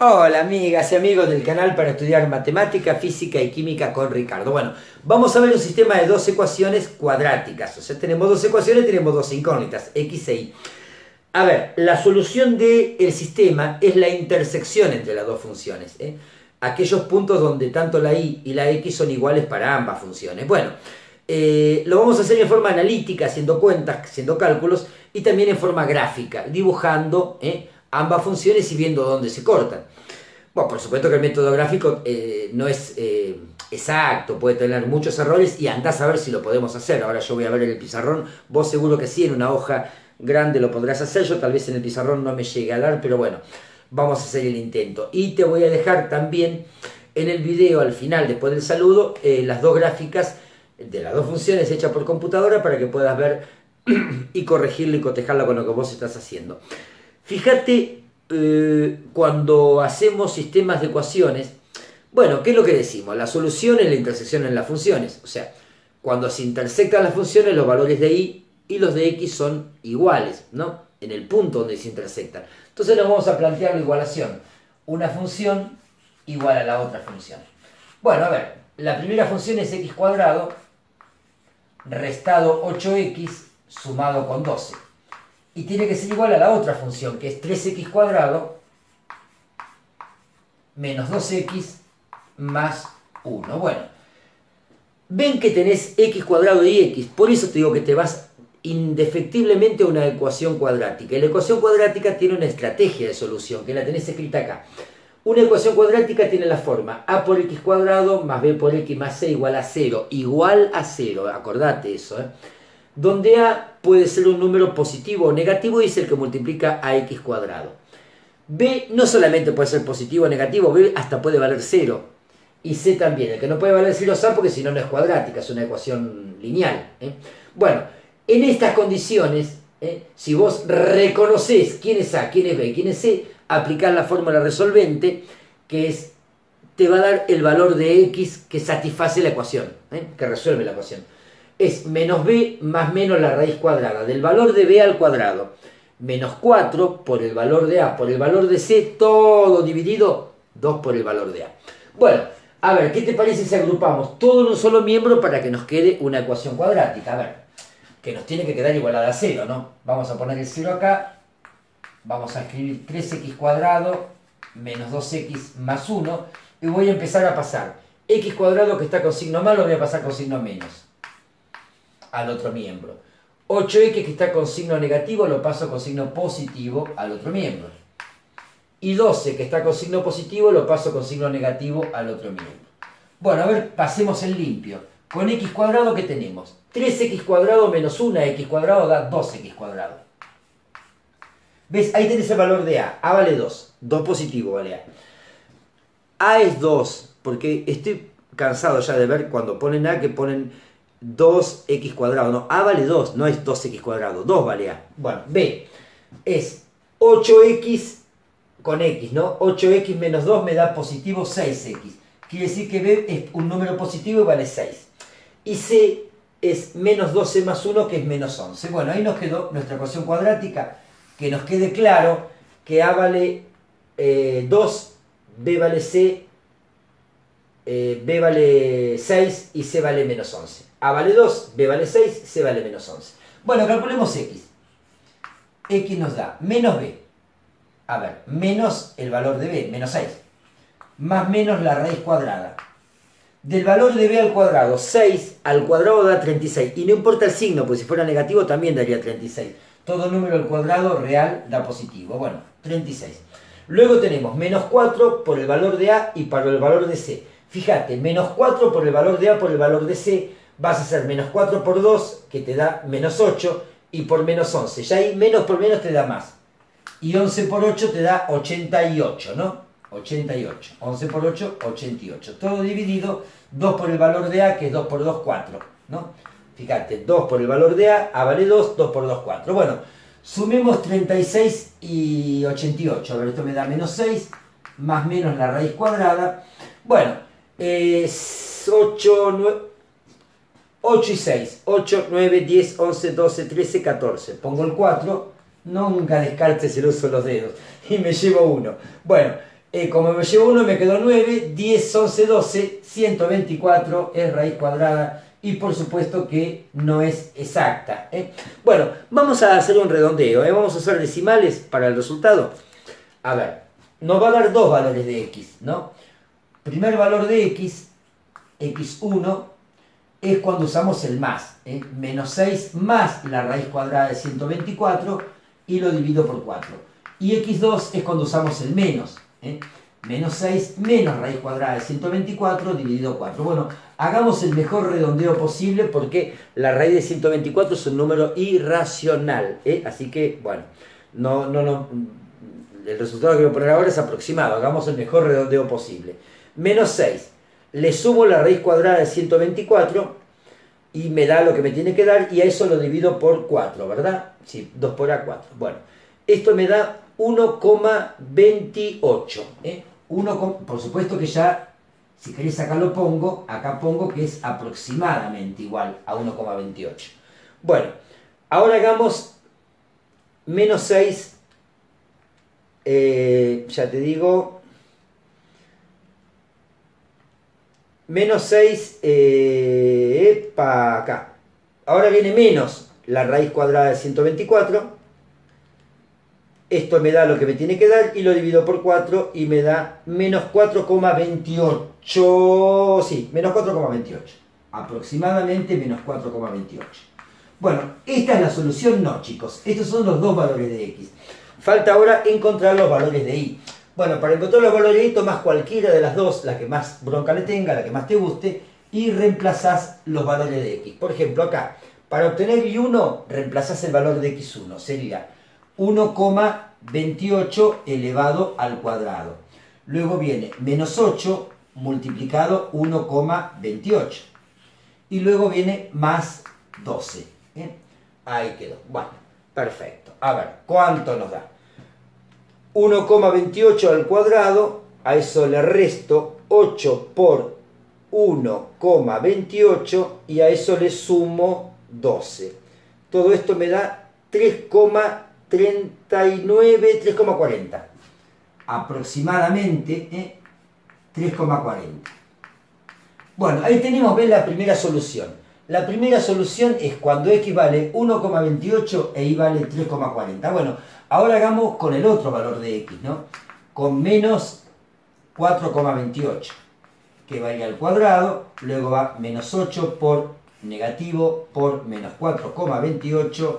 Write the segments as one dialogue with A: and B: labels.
A: Hola amigas y amigos del canal para estudiar matemática, física y química con Ricardo. Bueno, vamos a ver un sistema de dos ecuaciones cuadráticas. O sea, tenemos dos ecuaciones, tenemos dos incógnitas, x e y. A ver, la solución del sistema es la intersección entre las dos funciones. ¿eh? Aquellos puntos donde tanto la y y la x son iguales para ambas funciones. Bueno, eh, lo vamos a hacer en forma analítica, haciendo cuentas, haciendo cálculos, y también en forma gráfica, dibujando ¿eh? Ambas funciones y viendo dónde se cortan. Bueno, por supuesto que el método gráfico eh, no es eh, exacto, puede tener muchos errores y andás a ver si lo podemos hacer. Ahora yo voy a ver en el pizarrón, vos seguro que sí, en una hoja grande lo podrás hacer, yo tal vez en el pizarrón no me llegue a dar, pero bueno, vamos a hacer el intento. Y te voy a dejar también en el video al final, después del saludo, eh, las dos gráficas de las dos funciones hechas por computadora para que puedas ver y corregirlo y cotejarlo con lo que vos estás haciendo. Fíjate eh, cuando hacemos sistemas de ecuaciones, bueno, ¿qué es lo que decimos? La solución es la intersección en las funciones. O sea, cuando se intersectan las funciones, los valores de y y los de x son iguales, ¿no? En el punto donde se intersectan. Entonces nos vamos a plantear la igualación. Una función igual a la otra función. Bueno, a ver, la primera función es x cuadrado restado 8x sumado con 12 y tiene que ser igual a la otra función, que es 3x cuadrado menos 2x más 1. Bueno, ven que tenés x cuadrado y x, por eso te digo que te vas indefectiblemente a una ecuación cuadrática. Y la ecuación cuadrática tiene una estrategia de solución, que la tenés escrita acá. Una ecuación cuadrática tiene la forma a por x cuadrado más b por x más c igual a 0. Igual a 0, acordate eso. ¿eh? donde a puede ser un número positivo o negativo y es el que multiplica a x cuadrado. b no solamente puede ser positivo o negativo, b hasta puede valer 0. Y c también, el que no puede valer 0 es a porque si no, no es cuadrática, es una ecuación lineal. ¿eh? Bueno, en estas condiciones, ¿eh? si vos reconoces quién es a, quién es b quién es c, aplicar la fórmula resolvente, que es, te va a dar el valor de x que satisface la ecuación, ¿eh? que resuelve la ecuación es menos b más menos la raíz cuadrada del valor de b al cuadrado, menos 4 por el valor de a por el valor de c, todo dividido 2 por el valor de a. Bueno, a ver, ¿qué te parece si agrupamos todo en un solo miembro para que nos quede una ecuación cuadrática? A ver, que nos tiene que quedar igualada a 0, ¿no? Vamos a poner el 0 acá, vamos a escribir 3x cuadrado menos 2x más 1 y voy a empezar a pasar x cuadrado que está con signo más lo voy a pasar con signo menos al otro miembro. 8x que está con signo negativo lo paso con signo positivo al otro miembro. Y 12 que está con signo positivo lo paso con signo negativo al otro miembro. Bueno, a ver, pasemos el limpio. Con x cuadrado, ¿qué tenemos? 3x cuadrado menos 1x cuadrado da 2x cuadrado. ¿Ves? Ahí tenés el valor de a. a vale 2. 2 positivo vale a. a es 2, porque estoy cansado ya de ver cuando ponen a que ponen 2x cuadrado. No, A vale 2, no es 2x cuadrado. 2 vale A. Bueno, B es 8x con x, ¿no? 8x menos 2 me da positivo 6x. Quiere decir que B es un número positivo y vale 6. Y C es menos 12 más 1 que es menos 11. Bueno, ahí nos quedó nuestra ecuación cuadrática. Que nos quede claro que A vale 2, eh, B vale C, eh, B vale 6 y C vale menos 11. A vale 2, B vale 6, C vale menos 11. Bueno, calculemos X. X nos da menos B. A ver, menos el valor de B, menos 6. Más menos la raíz cuadrada. Del valor de B al cuadrado, 6 al cuadrado da 36. Y no importa el signo, pues si fuera negativo también daría 36. Todo número al cuadrado real da positivo. Bueno, 36. Luego tenemos menos 4 por el valor de A y por el valor de C. Fíjate, menos 4 por el valor de A por el valor de C vas a hacer menos 4 por 2, que te da menos 8, y por menos 11. Ya ahí menos por menos te da más. Y 11 por 8 te da 88, ¿no? 88. 11 por 8, 88. Todo dividido, 2 por el valor de A, que es 2 por 2, 4, ¿no? Fíjate, 2 por el valor de A, A vale 2, 2 por 2, 4. Bueno, sumemos 36 y 88. A ver, esto me da menos 6, más menos la raíz cuadrada. Bueno, es 8, 9... 8 y 6, 8, 9, 10, 11, 12, 13, 14. Pongo el 4, nunca descartes el uso de los dedos y me llevo 1. Bueno, Eh, como me llevo 1 me quedó 9, 10, 11, 12, 124 es raíz cuadrada y por supuesto que no es exacta. ¿eh? Bueno, vamos a hacer un redondeo, ¿eh? vamos a usar decimales para el resultado. A ver, nos va a dar dos valores de x, ¿no? Primer valor de x, x1, es cuando usamos el más. ¿eh? Menos 6 más la raíz cuadrada de 124 y lo divido por 4. Y x2 es cuando usamos el menos. ¿eh? Menos 6 menos raíz cuadrada de 124 dividido 4. Bueno, hagamos el mejor redondeo posible porque la raíz de 124 es un número irracional. ¿eh? Así que, bueno, no, no, no, el resultado que voy a poner ahora es aproximado. Hagamos el mejor redondeo posible. Menos 6. Le sumo la raíz cuadrada de 124 y me da lo que me tiene que dar y a eso lo divido por 4, ¿verdad? Sí, 2 por A, 4. Bueno, esto me da 1,28. ¿eh? por supuesto que ya, si queréis acá lo pongo, acá pongo que es aproximadamente igual a 1,28. Bueno, ahora hagamos menos 6, eh, ya te digo, menos 6 eh, para acá. Ahora viene menos la raíz cuadrada de 124 esto me da lo que me tiene que dar y lo divido por 4 y me da menos 4,28. Sí, menos 4,28. Aproximadamente menos 4,28. Bueno, esta es la solución, no chicos. Estos son los dos valores de x. Falta ahora encontrar los valores de y. Bueno, para encontrar los y tomas cualquiera de las dos, la que más bronca le tenga, la que más te guste, y reemplazás los valores de x. Por ejemplo, acá, para obtener y1, reemplazás el valor de x1. Sería 1,28 elevado al cuadrado. Luego viene menos 8 multiplicado 1,28. Y luego viene más 12. ¿eh? Ahí quedó. Bueno, perfecto. A ver, ¿cuánto nos da? 1,28 al cuadrado, a eso le resto 8 por 1,28 y a eso le sumo 12. Todo esto me da 3,28. 39, 3,40. Aproximadamente 3,40. ¿eh? Bueno, ahí tenemos, ven la primera solución. La primera solución es cuando x vale 1,28 e y vale 3,40. Bueno, ahora hagamos con el otro valor de x, ¿no? Con menos 4,28, que va al cuadrado, luego va menos 8 por negativo por menos 4,28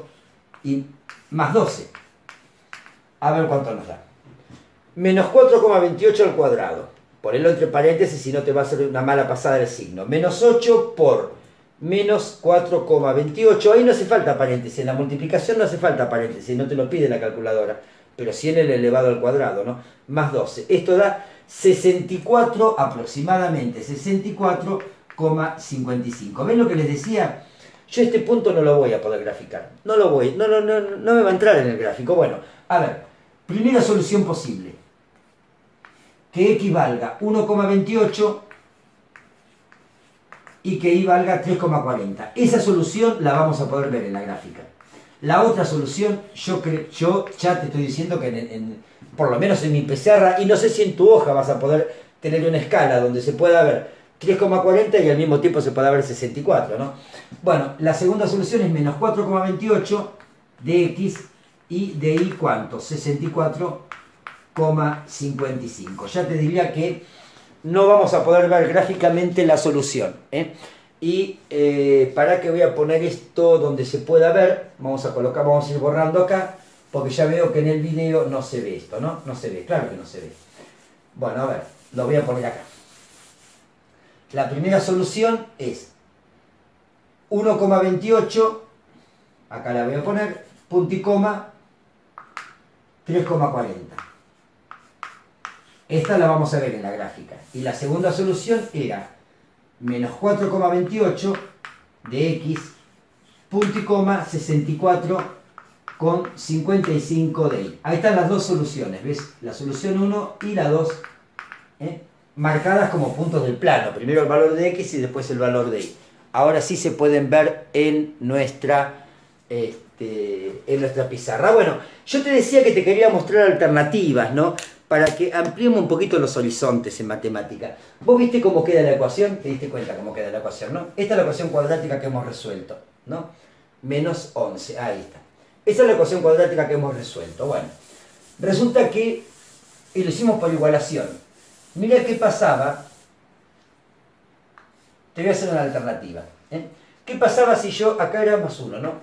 A: y más 12. A ver cuánto nos da. Menos 4,28 al cuadrado. Ponelo entre paréntesis si no te va a hacer una mala pasada el signo. Menos 8 por menos 4,28. Ahí no hace falta paréntesis. En la multiplicación no hace falta paréntesis. No te lo pide la calculadora. Pero sí en el elevado al cuadrado, ¿no? Más 12. Esto da 64 aproximadamente. 64,55. ¿Ven lo que les decía? Yo este punto no lo voy a poder graficar. No lo voy, no, no, no, no me va a entrar en el gráfico. Bueno, a ver, primera solución posible. Que x valga 1,28 y que y valga 3,40. Esa solución la vamos a poder ver en la gráfica. La otra solución, yo, yo ya te estoy diciendo que por lo menos en mi pizarra, y no sé si en tu hoja vas a poder tener una escala donde se pueda ver 3,40 y al mismo tiempo se puede ver 64, ¿no? Bueno, la segunda solución es menos 4,28 de x y de y cuánto? 64,55. Ya te diría que no vamos a poder ver gráficamente la solución. ¿eh? Y eh, para que voy a poner esto donde se pueda ver, vamos a colocar, vamos a ir borrando acá, porque ya veo que en el video no se ve esto, ¿no? No se ve, claro que no se ve. Bueno, a ver, lo voy a poner acá. La primera solución es 1,28, acá la voy a poner, punto y coma, 3,40. Esta la vamos a ver en la gráfica. Y la segunda solución era menos 4,28 de x, punto y coma, 64 con 55 de y. Ahí están las dos soluciones, ¿ves? La solución 1 y la 2. ¿eh? marcadas como puntos del plano. Primero el valor de x y después el valor de y. Ahora sí se pueden ver en nuestra, este, en nuestra pizarra. Bueno, yo te decía que te quería mostrar alternativas, ¿no? Para que ampliemos un poquito los horizontes en matemática. ¿Vos viste cómo queda la ecuación? Te diste cuenta cómo queda la ecuación, ¿no? Esta es la ecuación cuadrática que hemos resuelto, ¿no? Menos 11, ahí está. Esa es la ecuación cuadrática que hemos resuelto. Bueno, resulta que, y lo hicimos por igualación, mira qué pasaba, te voy a hacer una alternativa. ¿eh? ¿Qué pasaba si yo, acá era más 1, ¿no?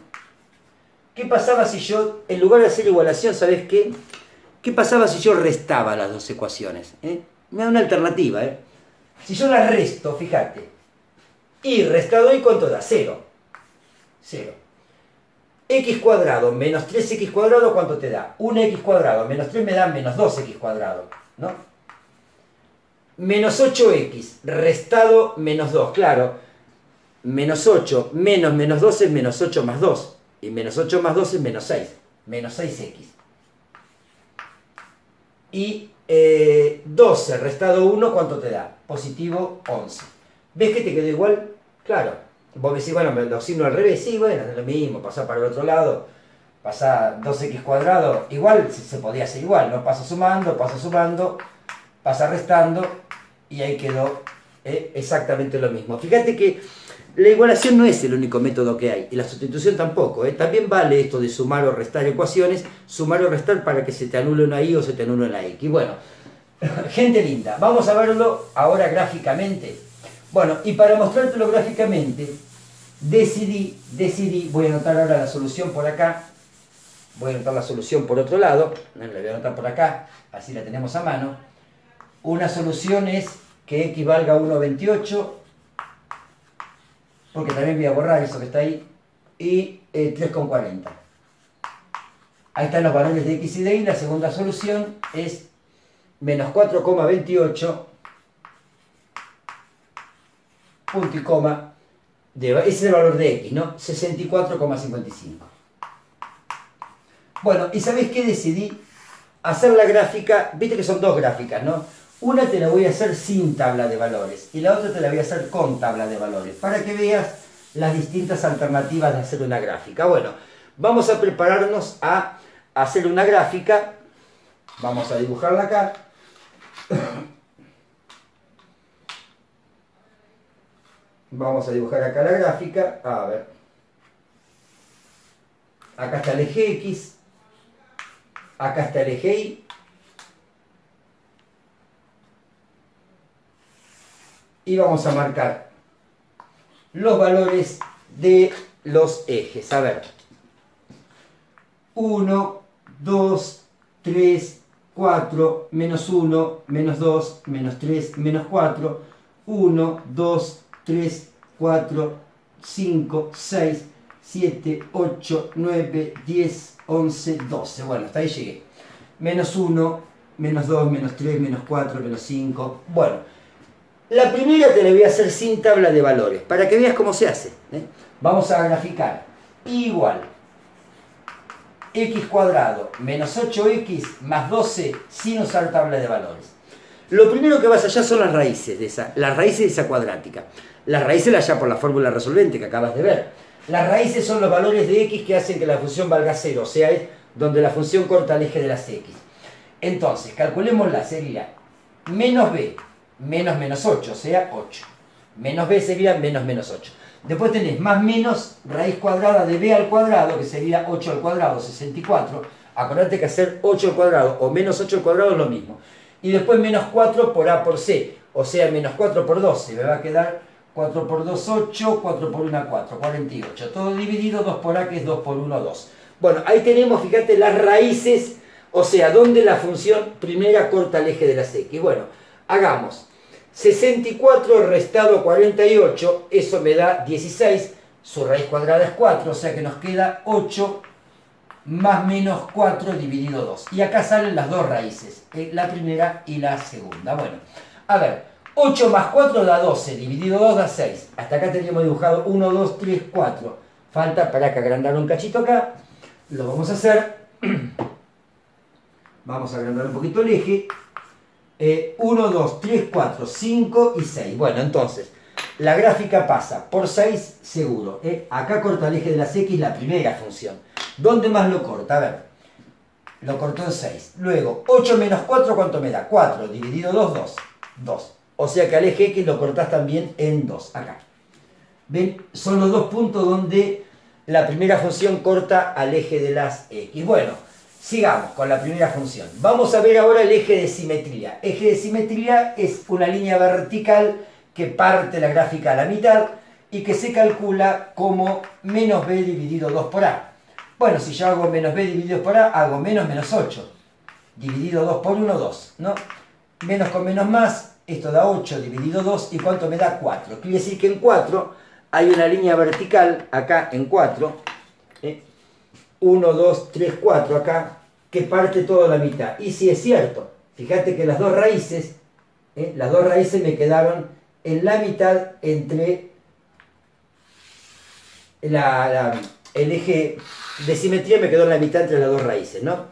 A: ¿Qué pasaba si yo, en lugar de hacer igualación, ¿sabes qué? ¿Qué pasaba si yo restaba las dos ecuaciones? ¿Eh? Me da una alternativa, ¿eh? Si yo las resto, fíjate, y restado y ¿cuánto da? Cero. Cero. x cuadrado menos 3x cuadrado, ¿cuánto te da? 1x cuadrado menos 3 me da menos 2x cuadrado, ¿no? Menos 8x, restado menos 2, claro. Menos 8 menos menos 2 es menos 8 más 2. Y menos 8 más 2 es menos 6. Menos 6x. Y eh, 12 restado 1, ¿cuánto te da? Positivo 11. ¿Ves que te quedó igual? Claro. Vos decís, bueno, me lo signo al revés. Sí, bueno, es lo mismo. Pasar para el otro lado. Pasar 2x cuadrado. Igual se podía hacer igual. No pasa sumando, pasa sumando, pasa restando. Y ahí quedó eh, exactamente lo mismo. Fíjate que la igualación no es el único método que hay, y la sustitución tampoco. ¿eh? También vale esto de sumar o restar ecuaciones, sumar o restar para que se te anule una y o se te anule una x. Bueno, gente linda, vamos a verlo ahora gráficamente. Bueno, y para mostrártelo gráficamente, decidí, decidí, voy a anotar ahora la solución por acá, voy a anotar la solución por otro lado, la voy a anotar por acá, así la tenemos a mano. Una solución es que x valga 1,28 porque también voy a borrar eso que está ahí, y 3,40. Eh, ahí están los valores de x y de y. La segunda solución es menos 4,28 punto y coma. Ese es el valor de x, ¿no? 64,55. Bueno, ¿y sabéis qué decidí? Hacer la gráfica, viste que son dos gráficas, ¿no? Una te la voy a hacer sin tabla de valores y la otra te la voy a hacer con tabla de valores para que veas las distintas alternativas de hacer una gráfica. Bueno, vamos a prepararnos a hacer una gráfica. Vamos a dibujarla acá. Vamos a dibujar acá la gráfica. A ver. Acá está el eje X. Acá está el eje Y y vamos a marcar los valores de los ejes. A ver, 1, 2, 3, 4, menos 1, menos 2, menos 3, menos 4, 1, 2, 3, 4, 5, 6, 7, 8, 9, 10, 11, 12. Bueno, hasta ahí llegué. Menos 1, menos 2, menos 3, menos 4, menos 5. Bueno, la primera te la voy a hacer sin tabla de valores, para que veas cómo se hace. ¿eh? Vamos a graficar igual x cuadrado menos 8x más 12 sin usar tabla de valores. Lo primero que vas allá son las raíces de esa, las raíces de esa cuadrática. Las raíces las allá por la fórmula resolvente que acabas de ver. Las raíces son los valores de x que hacen que la función valga 0, o sea, es donde la función corta el eje de las x. Entonces, calculémosla, sería menos b menos menos 8, o sea 8. Menos b sería menos menos 8. Después tenés más menos raíz cuadrada de b al cuadrado, que sería 8 al cuadrado, 64. Acordate que hacer 8 al cuadrado o menos 8 al cuadrado es lo mismo. Y después menos 4 por a por c, o sea menos 4 por 12. Me va a quedar 4 por 2, 8, 4 por 1, 4, 48. Todo dividido, 2 por a, que es 2 por 1, 2. Bueno, ahí tenemos, fíjate, las raíces, o sea, donde la función primera corta el eje de la x. Bueno, hagamos 64 restado 48, eso me da 16, su raíz cuadrada es 4, o sea que nos queda 8 más menos 4 dividido 2. Y acá salen las dos raíces, eh, la primera y la segunda. Bueno, a ver, 8 más 4 da 12, dividido 2 da 6. Hasta acá teníamos dibujado 1, 2, 3, 4. Falta para que agrandar un cachito acá. Lo vamos a hacer. Vamos a agrandar un poquito el eje. 1, 2, 3, 4, 5 y 6. Bueno, entonces, la gráfica pasa por 6 seguro. ¿eh? Acá corta el eje de las X la primera función. ¿Dónde más lo corta? A ver. Lo cortó en 6. Luego, 8 menos 4, ¿cuánto me da? 4 dividido 2, 2. 2. O sea que al eje X lo cortás también en 2, acá. ¿Ven? Son los dos puntos donde la primera función corta al eje de las X. Bueno, sigamos con la primera función. Vamos a ver ahora el eje de simetría. Eje de simetría es una línea vertical que parte la gráfica a la mitad y que se calcula como menos b dividido 2 por a. Bueno, si yo hago menos b dividido por a, hago menos menos 8. Dividido 2 por 1, 2. ¿no? Menos con menos más, esto da 8 dividido 2, ¿y cuánto me da? 4. Quiere decir que en 4 hay una línea vertical, acá en 4, 1, 2, 3, 4 acá, que parte toda la mitad. Y si es cierto, fíjate que las dos raíces, ¿eh? las dos raíces me quedaron en la mitad entre el eje de simetría me quedó en la mitad entre las dos raíces, ¿no?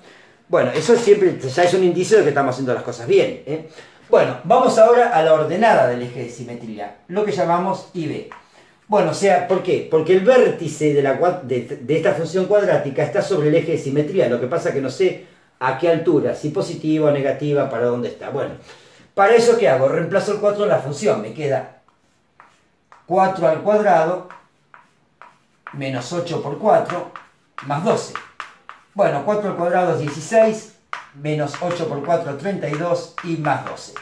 A: Bueno, eso siempre ya es un indicio de que estamos haciendo las cosas bien. ¿eh? Bueno, vamos ahora a la ordenada del eje de simetría, lo que llamamos IB. Bueno, o sea, ¿por qué? Porque el vértice de, la, de, esta función cuadrática está sobre el eje de simetría, lo que pasa que no sé a qué altura, si positiva o negativa, para dónde está. Bueno, para eso ¿qué hago? Reemplazo el 4 en la función, me queda 4 al cuadrado menos 8 por 4 más 12. Bueno, 4 al cuadrado es 16, menos 8 por 4 32 y más 12.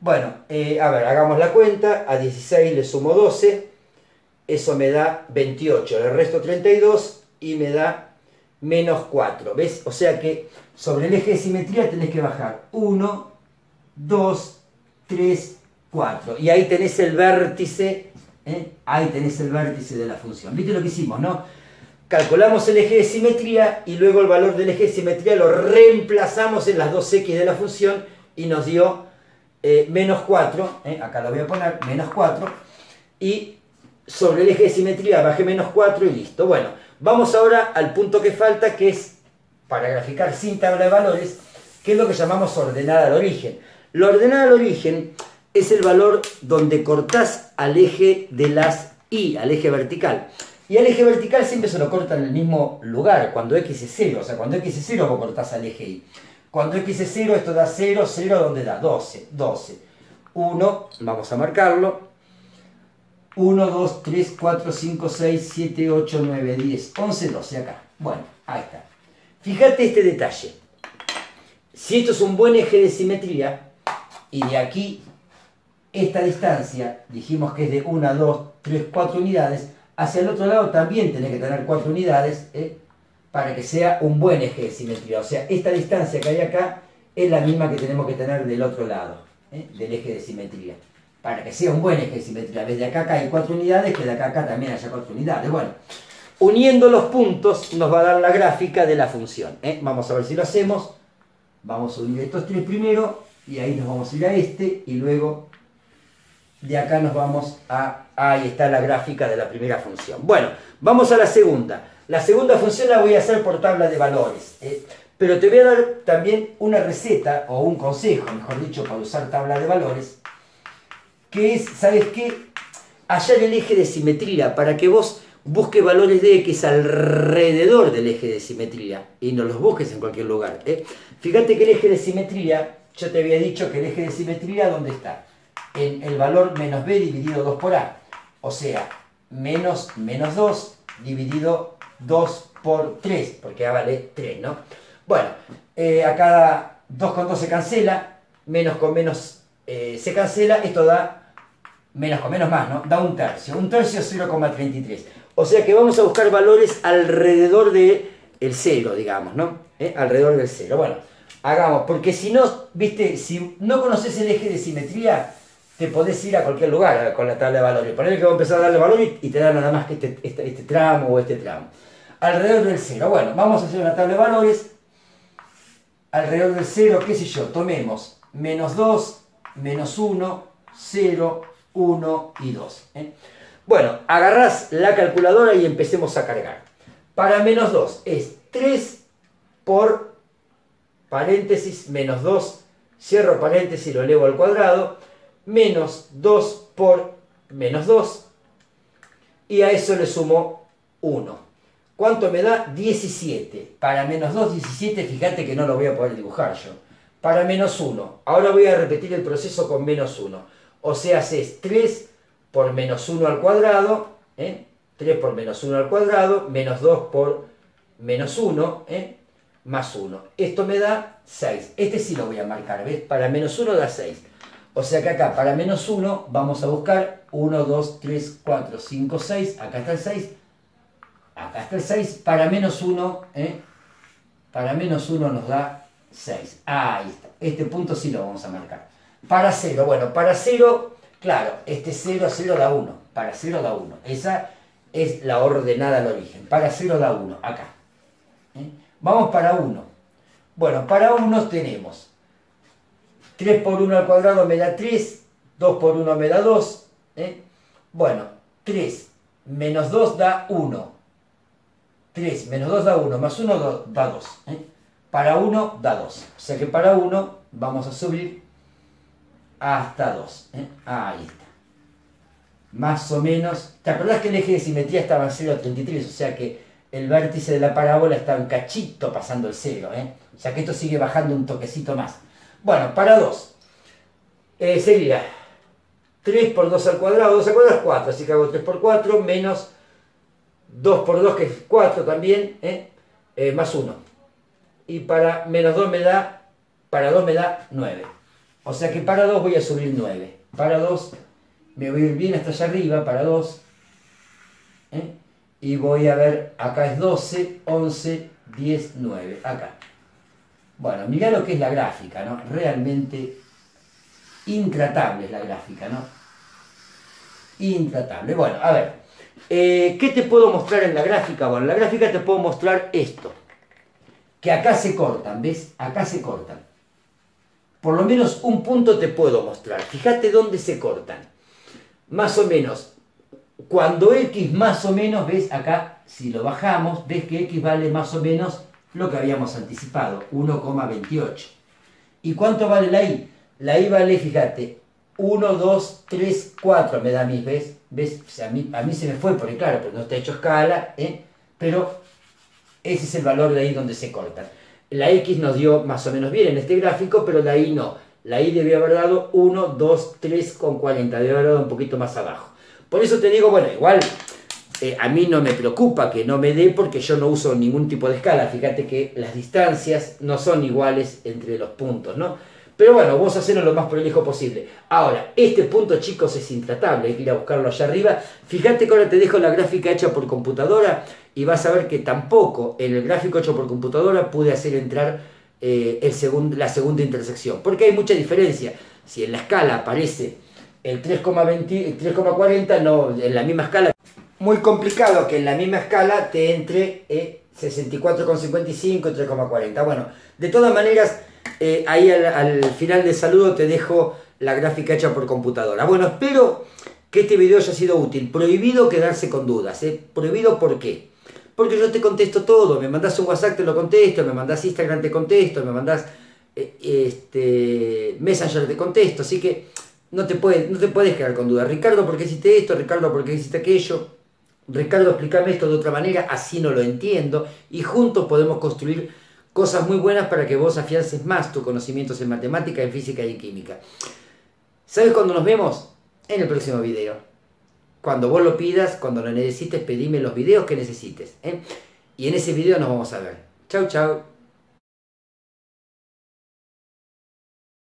A: Bueno, eh, a ver, hagamos la cuenta, a 16 le sumo 12, eso me da 28, el resto 32 y me da menos 4, ¿ves? O sea que sobre el eje de simetría tenés que bajar 1, 2, 3, 4. Y ahí tenés el vértice, ¿eh? ahí tenés el vértice de la función. ¿Viste lo que hicimos, no? Calculamos el eje de simetría y luego el valor del eje de simetría lo reemplazamos en las dos x de la función y nos dio eh, menos 4, ¿eh? acá lo voy a poner, menos 4, y sobre el eje de simetría bajé menos 4 y listo. Bueno, vamos ahora al punto que falta, que es para graficar sin tabla de valores, que es lo que llamamos ordenada al origen. La ordenada al origen es el valor donde cortás al eje de las y, al eje vertical. Y al eje vertical siempre se lo corta en el mismo lugar, cuando x es 0. O sea, cuando x es 0 vos cortás al eje y. Cuando x es 0, esto da 0, 0, ¿dónde da? 12, 12. 1, vamos a marcarlo. 1, 2, 3, 4, 5, 6, 7, 8, 9, 10, 11, 12, acá. Bueno, ahí está. Fíjate este detalle. Si esto es un buen eje de simetría, y de aquí esta distancia, dijimos que es de 1, 2, 3, 4 unidades, hacia el otro lado también tiene que tener 4 unidades ¿eh? para que sea un buen eje de simetría. O sea, esta distancia que hay acá es la misma que tenemos que tener del otro lado, ¿eh? del eje de simetría. Para que sea un buen eje simetría. Desde acá acá hay 4 unidades, que de acá acá también haya 4 unidades. Bueno, uniendo los puntos nos va a dar la gráfica de la función. ¿eh? Vamos a ver si lo hacemos. Vamos a unir estos tres primero y ahí nos vamos a ir a este y luego de acá nos vamos a... Ahí está la gráfica de la primera función. Bueno, vamos a la segunda. La segunda función la voy a hacer por tabla de valores. ¿eh? Pero te voy a dar también una receta o un consejo, mejor dicho, para usar tabla de valores, que es, ¿sabes qué? Hallar el eje de simetría para que vos busques valores de x alrededor del eje de simetría y no los busques en cualquier lugar. ¿eh? Fíjate que el eje de simetría yo te había dicho que el eje de simetría, ¿dónde está? En el valor menos b dividido 2 por a. O sea, menos menos 2 dividido 2 por 3, porque a vale 3, ¿no? Bueno, eh, acá 2 con 2 se cancela, menos con menos eh, se cancela, esto da menos con menos más, ¿no? Da un tercio. Un tercio es 0,33. O sea que vamos a buscar valores alrededor del el 0, digamos, ¿no? ¿Eh? Alrededor del 0. Bueno, hagamos, porque si no, viste, si no conoces el eje de simetría, te podés ir a cualquier lugar con la tabla de valores. Ponele que voy a empezar a darle valor y, te da nada más que este, este, este, tramo o este tramo. Alrededor del 0. Bueno, vamos a hacer una tabla de valores. Alrededor del 0, qué sé yo, tomemos menos 2, menos 1, 0, 1 y 2. ¿eh? Bueno, agarrás la calculadora y empecemos a cargar. Para menos 2 es 3 por paréntesis, menos 2, cierro paréntesis, lo elevo al cuadrado, menos 2 por menos 2, y a eso le sumo 1. ¿Cuánto me da? 17. Para menos 2, 17, fíjate que no lo voy a poder dibujar yo. Para menos 1. Ahora voy a repetir el proceso con menos 1. O sea, haces 3 por menos 1 al cuadrado, ¿eh? 3 por menos 1 al cuadrado, menos 2 por menos 1, ¿eh? más 1. Esto me da 6. Este sí lo voy a marcar, ¿ves? Para menos 1 da 6. O sea que acá, para menos 1, vamos a buscar 1, 2, 3, 4, 5, 6. Acá está el 6. Acá está el 6. Para menos 1, ¿eh? Para menos 1 nos da 6. Ahí está. Este punto sí lo vamos a marcar. Para 0, bueno, para 0, claro, este 0, 0 da 1. Para 0 da 1. Esa es la ordenada al origen. Para 0 da 1, acá. ¿Eh? Vamos para 1. Bueno, para 1 tenemos 3 por 1 al cuadrado me da 3, 2 por 1 me da 2. ¿eh? Bueno, 3 menos 2 da 1. 3 menos 2 da 1, más 1 da 2. ¿eh? Para 1 da 2. O sea que para 1 vamos a subir hasta 2. ¿eh? Ahí está. Más o menos. ¿Te acordás que el eje de simetría estaba en 0,33? O sea que el vértice de la parábola está un cachito pasando el 0. ¿eh? O sea que esto sigue bajando un toquecito más. Bueno, para 2. Eh, sería 3 por 2 al cuadrado. 2 al cuadrado es 4. Así que hago 3 por 4 menos 2 por 2 que es 4 también. ¿eh? Eh, más 1. Y para menos 2 me da, para 2 me da 9. O sea que para 2 voy a subir 9. Para 2 me voy a ir bien hasta allá arriba, para 2. ¿eh? Y voy a ver, acá es 12, 11, 10, 9. Acá. Bueno, mirá lo que es la gráfica, ¿no? Realmente intratable es la gráfica, ¿no? Intratable. Bueno, a ver. Eh, ¿Qué te puedo mostrar en la gráfica? Bueno, en la gráfica te puedo mostrar esto. Que acá se cortan, ¿ves? Acá se cortan. Por lo menos un punto te puedo mostrar. Fíjate dónde se cortan. Más o menos. Cuando x más o menos, ¿ves? Acá, si lo bajamos, ves que x vale más o menos lo que habíamos anticipado, 1,28. ¿Y cuánto vale la i? La i vale, fíjate, 1, 2, 3, 4 me da mí, ¿ves? ¿Ves? a, mí, a mí se me fue, porque claro, pero no está hecho escala, ¿eh? Pero ese es el valor de ahí donde se corta. La x nos dio más o menos bien en este gráfico, pero la y no. La y debió haber dado 1, 2, 3 con 40, debió haber dado un poquito más abajo. Por eso te digo, bueno, igual eh, a mí no me preocupa que no me dé porque yo no uso ningún tipo de escala. Fíjate que las distancias no son iguales entre los puntos, ¿no? Pero bueno, vos hacerlo lo más prolijo posible. Ahora, este punto, chicos, es intratable. Hay que ir a buscarlo allá arriba. Fíjate que ahora te dejo la gráfica hecha por computadora y vas a ver que tampoco en el gráfico hecho por computadora pude hacer entrar eh, el la segunda intersección. Porque hay mucha diferencia. Si en la escala aparece el 3,40, no, en la misma escala muy complicado que en la misma escala te entre eh, 64,55 y 3,40. Bueno, de todas maneras, eh, ahí al, final del saludo te dejo la gráfica hecha por computadora. Bueno, espero que este video haya sido útil. Prohibido quedarse con dudas. ¿eh? Prohibido ¿por qué? Porque yo te contesto todo. Me mandas un WhatsApp, te lo contesto. Me mandas Instagram, te contesto. Me mandas eh, este, Messenger, te contesto. Así que no te, puedes, no te puedes quedar con dudas. Ricardo, ¿por qué hiciste esto? Ricardo, ¿por qué hiciste aquello? Ricardo, explícame esto de otra manera, así no lo entiendo, y juntos podemos construir cosas muy buenas para que vos afiances más tus conocimientos en matemática, en física y en química. ¿Sabes cuándo nos vemos? En el próximo video. Cuando vos lo pidas, cuando lo necesites, pedime los videos que necesites. ¿eh? Y en ese video nos vamos a ver. Chau, chau.